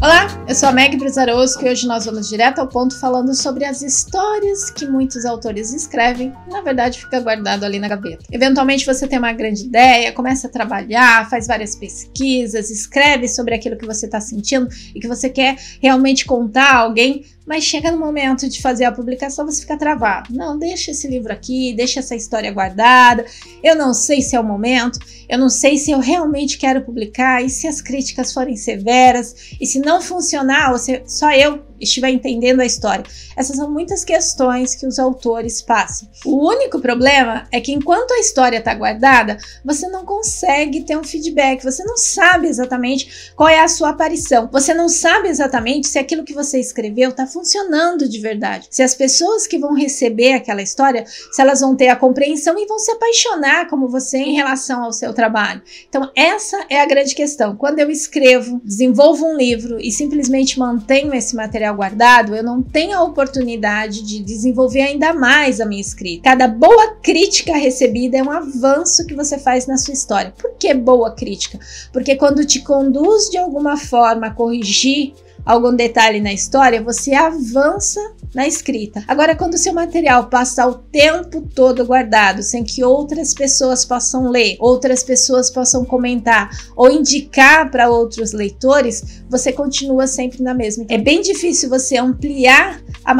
Olá, eu sou a Meg Brisaroso e hoje nós vamos direto ao ponto falando sobre as histórias que muitos autores escrevem e na verdade fica guardado ali na gaveta. Eventualmente você tem uma grande ideia, começa a trabalhar, faz várias pesquisas, escreve sobre aquilo que você está sentindo e que você quer realmente contar a alguém, mas chega no momento de fazer a publicação, você fica travado. Não, deixa esse livro aqui, deixa essa história guardada. Eu não sei se é o momento, eu não sei se eu realmente quero publicar, e se as críticas forem severas, e se não funcionar, ou se só eu estiver entendendo a história. Essas são muitas questões que os autores passam. O único problema é que enquanto a história está guardada, você não consegue ter um feedback, você não sabe exatamente qual é a sua aparição, você não sabe exatamente se aquilo que você escreveu está funcionando de verdade, se as pessoas que vão receber aquela história, se elas vão ter a compreensão e vão se apaixonar como você em relação ao seu trabalho. Então, essa é a grande questão. Quando eu escrevo, desenvolvo um livro e simplesmente mantenho esse material guardado, eu não tenho a oportunidade de desenvolver ainda mais a minha escrita. Cada boa crítica recebida é um avanço que você faz na sua história. Por que boa crítica? Porque quando te conduz de alguma forma a corrigir algum detalhe na história, você avança na escrita. Agora, quando seu material passa o tempo todo guardado, sem que outras pessoas possam ler, outras pessoas possam comentar ou indicar para outros leitores, você continua sempre na mesma. É bem difícil você ampliar a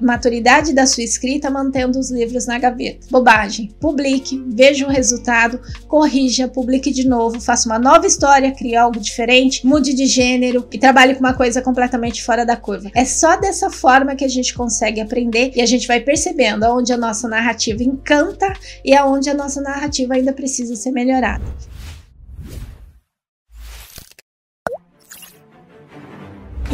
maturidade da sua escrita mantendo os livros na gaveta. Bobagem. Publique, veja o resultado, corrija, publique de novo, faça uma nova história, crie algo diferente, mude de gênero e trabalhe com uma coisa completamente fora da curva. É só dessa forma que a gente consegue aprender e a gente vai percebendo aonde a nossa narrativa encanta e aonde a nossa narrativa ainda precisa ser melhorada.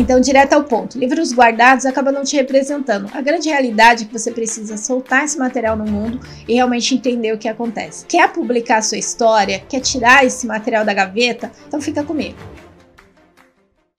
Então, direto ao ponto, livros guardados acabam não te representando. A grande realidade é que você precisa soltar esse material no mundo e realmente entender o que acontece. Quer publicar sua história? Quer tirar esse material da gaveta? Então fica comigo.